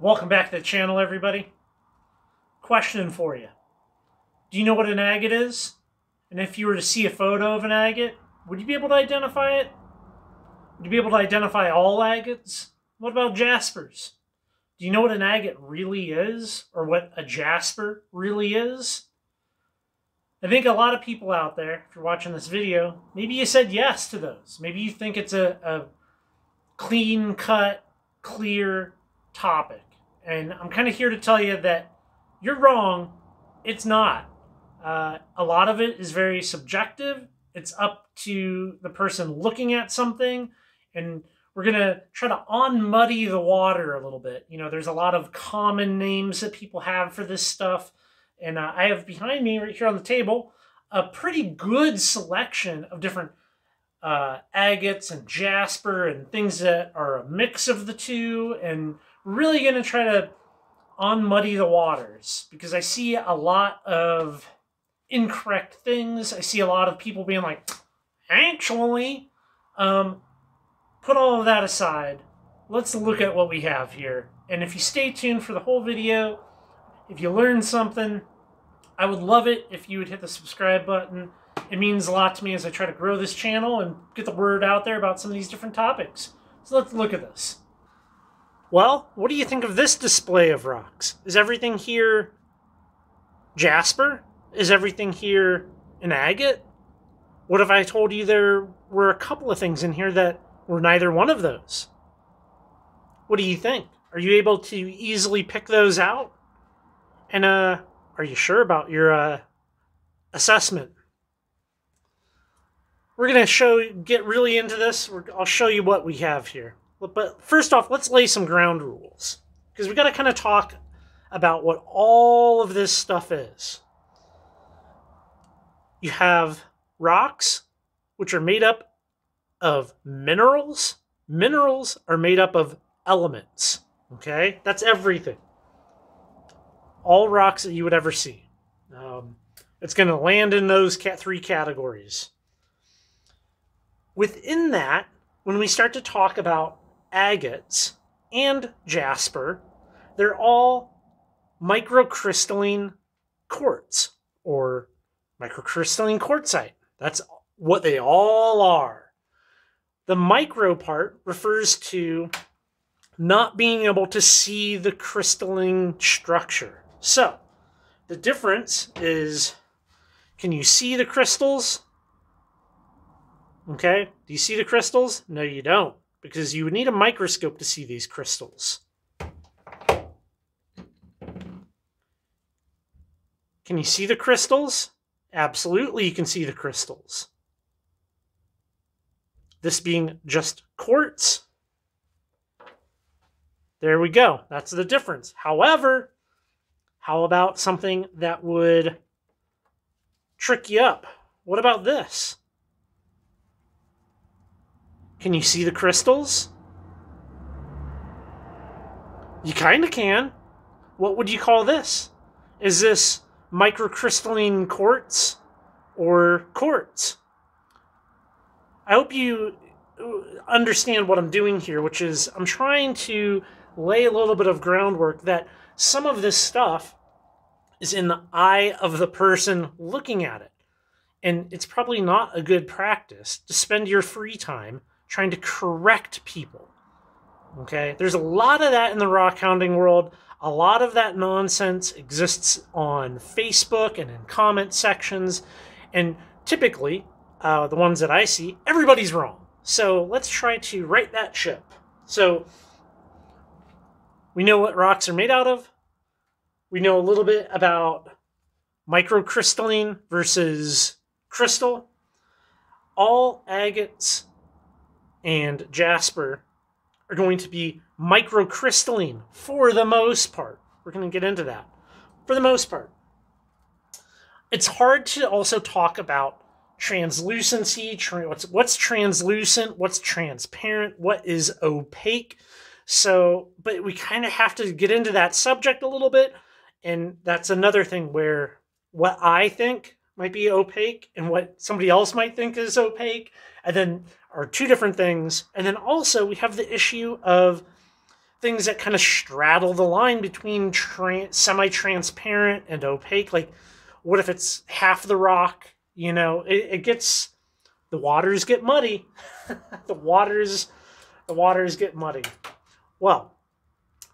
Welcome back to the channel, everybody. Question for you. Do you know what an agate is? And if you were to see a photo of an agate, would you be able to identify it? Would you be able to identify all agates? What about jaspers? Do you know what an agate really is? Or what a jasper really is? I think a lot of people out there, if you're watching this video, maybe you said yes to those. Maybe you think it's a, a clean cut, clear topic. And I'm kind of here to tell you that you're wrong. It's not. Uh, a lot of it is very subjective. It's up to the person looking at something. And we're going to try to unmuddy the water a little bit. You know, there's a lot of common names that people have for this stuff. And uh, I have behind me, right here on the table, a pretty good selection of different uh, agates and jasper and things that are a mix of the two. And really going to try to unmuddy the waters because I see a lot of incorrect things. I see a lot of people being like, actually, um, put all of that aside. Let's look at what we have here. And if you stay tuned for the whole video, if you learn something, I would love it if you would hit the subscribe button. It means a lot to me as I try to grow this channel and get the word out there about some of these different topics. So let's look at this. Well, what do you think of this display of rocks? Is everything here jasper? Is everything here an agate? What if I told you there were a couple of things in here that were neither one of those? What do you think? Are you able to easily pick those out? And uh, are you sure about your uh, assessment? We're gonna show get really into this. I'll show you what we have here. But first off, let's lay some ground rules because we got to kind of talk about what all of this stuff is. You have rocks, which are made up of minerals. Minerals are made up of elements. Okay, that's everything. All rocks that you would ever see. Um, it's going to land in those cat three categories. Within that, when we start to talk about agates and jasper, they're all microcrystalline quartz or microcrystalline quartzite. That's what they all are. The micro part refers to not being able to see the crystalline structure. So, the difference is can you see the crystals? Okay, do you see the crystals? No, you don't because you would need a microscope to see these crystals. Can you see the crystals? Absolutely, you can see the crystals. This being just quartz. There we go. That's the difference. However, how about something that would trick you up? What about this? Can you see the crystals? You kind of can. What would you call this? Is this microcrystalline quartz or quartz? I hope you uh, understand what I'm doing here, which is I'm trying to lay a little bit of groundwork that some of this stuff is in the eye of the person looking at it. And it's probably not a good practice to spend your free time trying to correct people. Okay? There's a lot of that in the rock hounding world. A lot of that nonsense exists on Facebook and in comment sections. And typically, uh, the ones that I see, everybody's wrong. So let's try to right that ship. So we know what rocks are made out of. We know a little bit about microcrystalline versus crystal. All agates and jasper are going to be microcrystalline for the most part. We're going to get into that. For the most part. It's hard to also talk about translucency, tra- what's what's translucent, what's transparent, what is opaque. So, but we kind of have to get into that subject a little bit and that's another thing where what I think might be opaque and what somebody else might think is opaque and then are two different things. And then also we have the issue of things that kind of straddle the line between tra- semi-transparent and opaque. Like, what if it's half the rock? You know, it, it gets the waters get muddy. the waters, the waters get muddy. Well,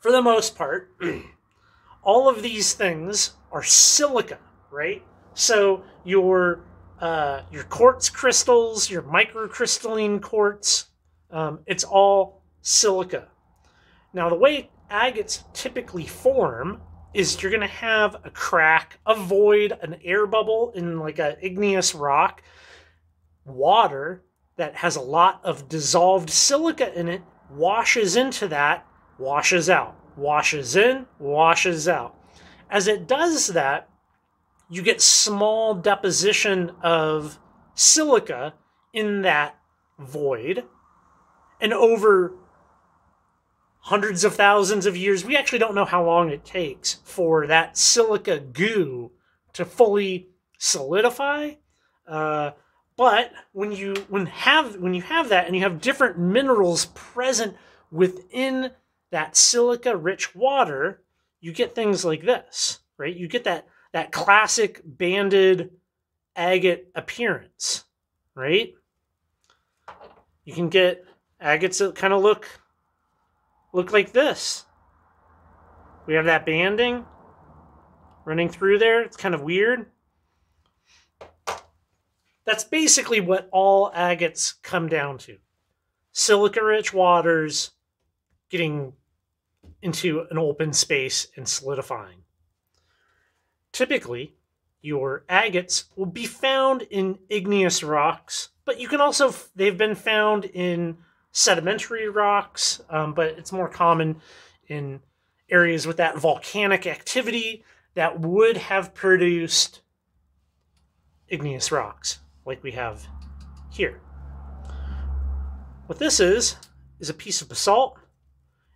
for the most part, all of these things are silica, right? So your uh, your quartz crystals, your microcrystalline quartz, um, it's all silica. Now, the way agates typically form is you're going to have a crack, a void, an air bubble in like an igneous rock, water that has a lot of dissolved silica in it washes into that, washes out, washes in, washes out. As it does that, you get small deposition of silica in that void. And over hundreds of thousands of years, we actually don't know how long it takes for that silica goo to fully solidify. Uh, but when you when have when you have that and you have different minerals present within that silica rich water, you get things like this, right? You get that that classic banded agate appearance, right? You can get agates that kind of look look like this. We have that banding running through there. It's kind of weird. That's basically what all agates come down to. Silica rich waters getting into an open space and solidifying. Typically, your agates will be found in igneous rocks, but you can also, they've been found in sedimentary rocks, um, but it's more common in areas with that volcanic activity that would have produced igneous rocks like we have here. What this is, is a piece of basalt,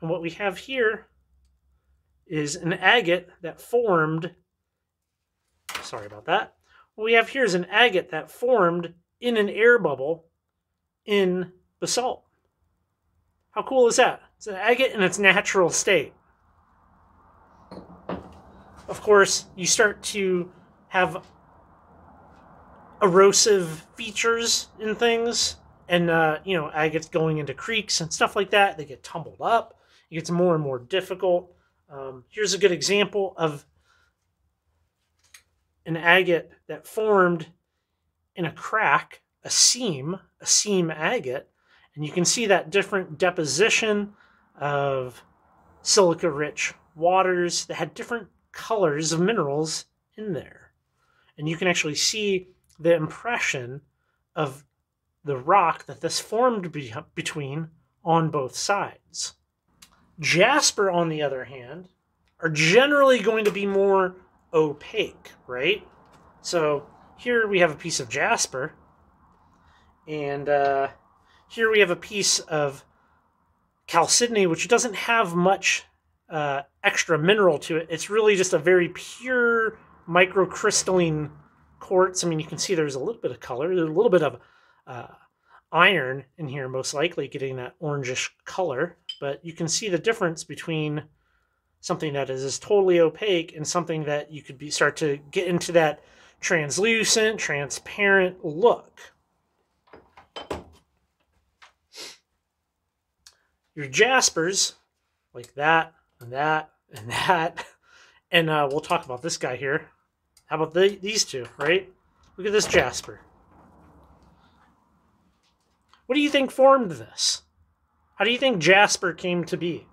and what we have here is an agate that formed Sorry about that. What we have here is an agate that formed in an air bubble in basalt. How cool is that? It's an agate in its natural state. Of course, you start to have erosive features in things, and uh, you know, agates going into creeks and stuff like that. They get tumbled up. It gets more and more difficult. Um, here's a good example of an agate that formed in a crack, a seam, a seam agate, and you can see that different deposition of silica rich waters that had different colors of minerals in there. And you can actually see the impression of the rock that this formed be- between on both sides. Jasper, on the other hand, are generally going to be more opaque, right? So here we have a piece of jasper, and uh, here we have a piece of chalcedony, which doesn't have much uh, extra mineral to it. It's really just a very pure microcrystalline quartz. I mean, you can see there's a little bit of color, there's a little bit of uh, iron in here, most likely getting that orangish color. But you can see the difference between something that is totally opaque and something that you could be start to get into that translucent, transparent look. Your jaspers, like that and that and that, and uh, we'll talk about this guy here. How about the, these two, right? Look at this jasper. What do you think formed this? How do you think jasper came to be?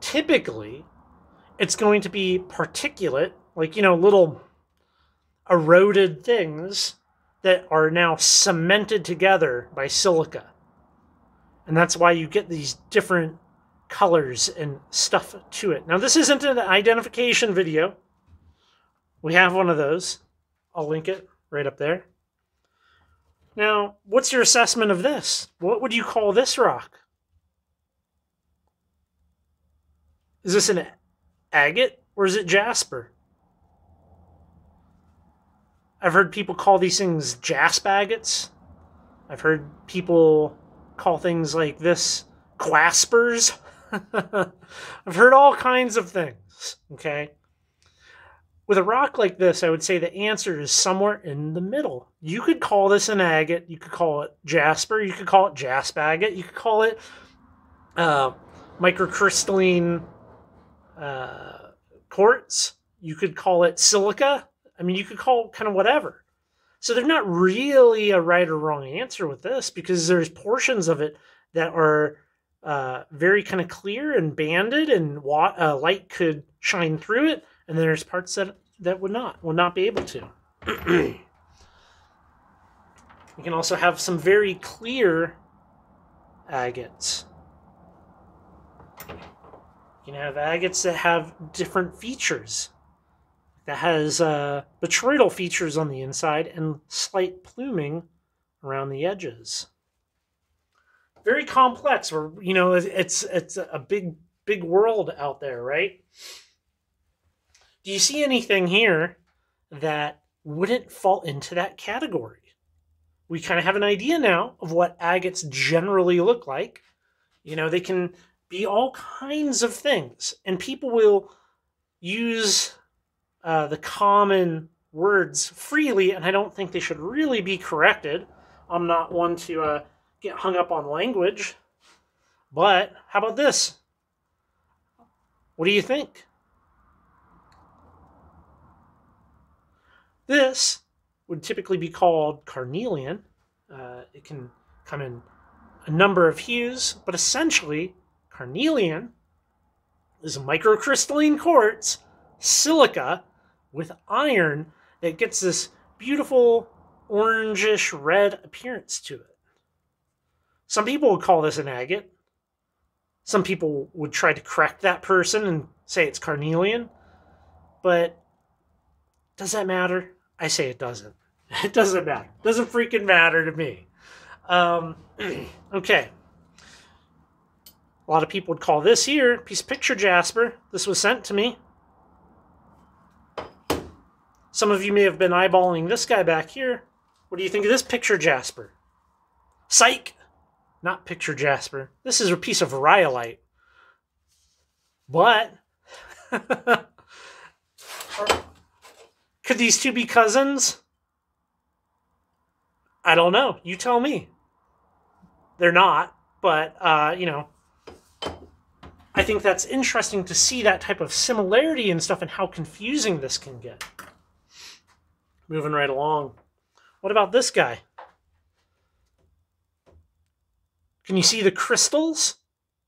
Typically, it's going to be particulate, like, you know, little eroded things that are now cemented together by silica. And that's why you get these different colors and stuff to it. Now, this isn't an identification video. We have one of those. I'll link it right up there. Now, what's your assessment of this? What would you call this rock? Is this an agate or is it jasper? I've heard people call these things jasp agates. I've heard people call things like this claspers. I've heard all kinds of things, okay? With a rock like this, I would say the answer is somewhere in the middle. You could call this an agate, you could call it jasper, you could call it jasp agate, you could call it uh, microcrystalline uh, quartz, you could call it silica. I mean, you could call kind of whatever. So there's not really a right or wrong answer with this because there's portions of it that are uh, very kind of clear and banded, and wa- uh, light could shine through it, and there's parts that that would not would not be able to. you can also have some very clear agates. You can have agates that have different features. That has uh, botryoidal features on the inside and slight pluming around the edges. Very complex. Or you know, it's it's a big big world out there, right? Do you see anything here that wouldn't fall into that category? We kind of have an idea now of what agates generally look like. You know, they can be all kinds of things, and people will use uh, the common words freely, and I don't think they should really be corrected. I'm not one to uh, get hung up on language. But how about this? What do you think? This would typically be called carnelian. Uh, it can come in a number of hues, but essentially, carnelian is microcrystalline quartz, silica, with iron that gets this beautiful orangish red appearance to it. Some people would call this an agate. Some people would try to correct that person and say it's carnelian. But does that matter? I say it doesn't. It doesn't matter. It doesn't freaking matter to me. Um, okay. A lot of people would call this here piece of picture jasper. This was sent to me. Some of you may have been eyeballing this guy back here. What do you think of this picture jasper? Psych! Not picture jasper. This is a piece of rhyolite. But could these two be cousins? I don't know. You tell me. They're not, but uh, you know, think that's interesting to see that type of similarity and stuff and how confusing this can get. Moving right along. What about this guy? Can you see the crystals?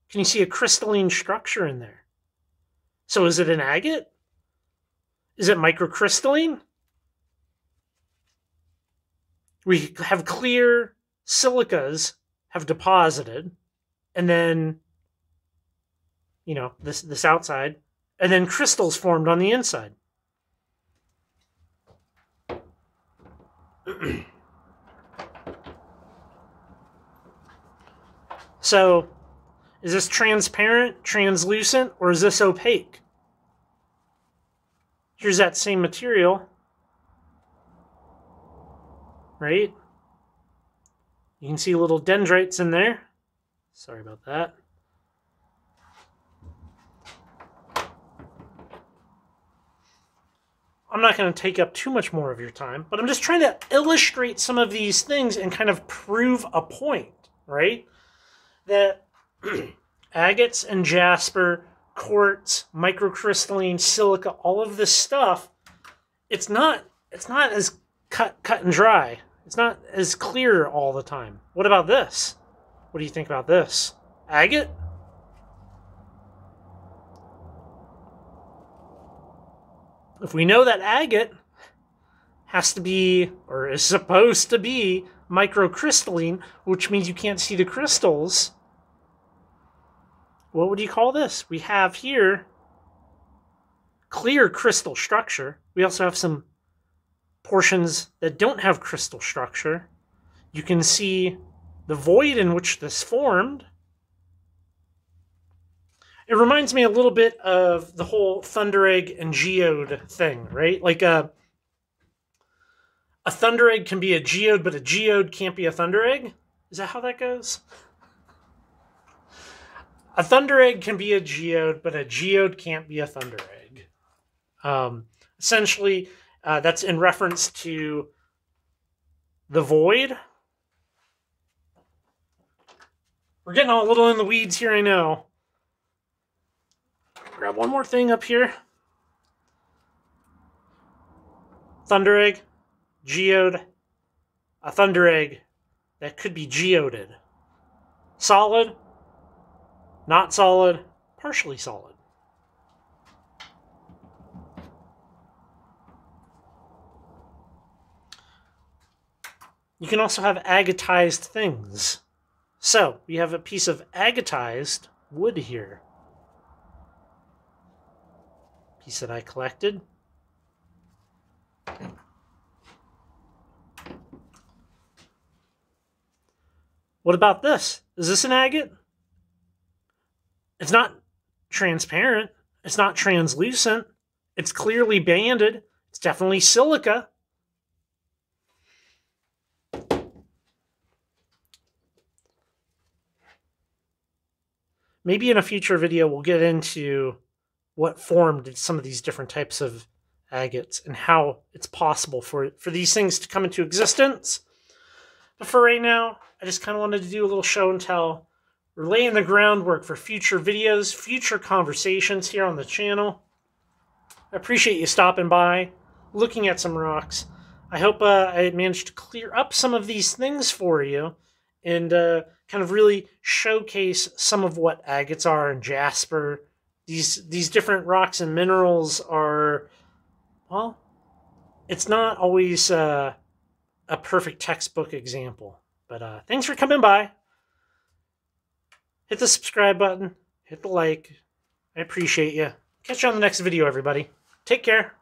Can you see a crystalline structure in there? So is it an agate? Is it microcrystalline? We have clear silicas have deposited, and then, you know, this this outside, and then crystals formed on the inside. so, is this transparent, translucent, or is this opaque? Here's that same material, right? You can see little dendrites in there. Sorry about that. I'm not going to take up too much more of your time, but I'm just trying to illustrate some of these things and kind of prove a point, right? That agates and jasper, quartz, microcrystalline, silica, all of this stuff, it's not it's not as cut cut and dry. It's not as clear all the time. What about this? What do you think about this? Agate? If we know that agate has to be, or is supposed to be, microcrystalline, which means you can't see the crystals, what would you call this? We have here clear crystal structure. We also have some portions that don't have crystal structure. You can see the void in which this formed. It reminds me a little bit of the whole Thunder Egg and Geode thing, right? Like a a Thunder Egg can be a Geode, but a Geode can't be a Thunder Egg. Is that how that goes? a thunder egg can be a geode, but a geode can't be a thunder egg. Um, essentially, uh, that's in reference to the void. We're getting a little in the weeds here, I know. Grab one more thing up here. Thunder egg, geode, a thunder egg that could be geoded. Solid, not solid, partially solid. You can also have agatized things. So, we have a piece of agatized wood here. That I collected. What about this? Is this an agate? It's not transparent. It's not translucent. It's clearly banded. It's definitely silica. Maybe in a future video we'll get into what formed some of these different types of agates and how it's possible for, for these things to come into existence. But for right now, I just kind of wanted to do a little show and tell we're laying the groundwork for future videos, future conversations here on the channel. I appreciate you stopping by, looking at some rocks. I hope uh, I managed to clear up some of these things for you and uh, kind of really showcase some of what agates are and jasper. These these different rocks and minerals are, well, it's not always uh, a perfect textbook example. But uh, thanks for coming by hit the subscribe button, hit the like. I appreciate you. Catch you on the next video, everybody. Take care.